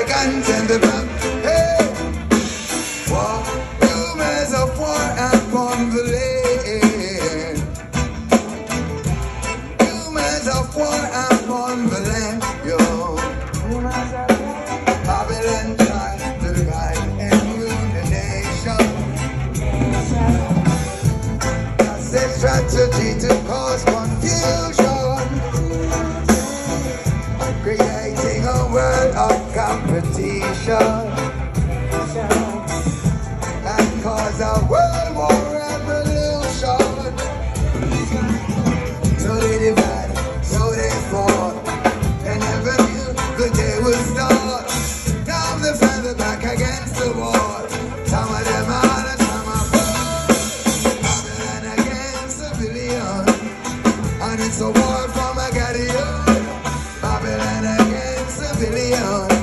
the guns and the bomb. Hey, war, rumors of war upon the land. Rumors of war upon the land, yo. Babylon tried to divide and ruin the nation. That's their strategy to cause confusion. Creating a world of competition. And cause a world war revolution. So they divide, so they fought. They never knew the day would start. Now they find their back against the wall. Some of them are and some are. Babylon against a billion. And it's a war from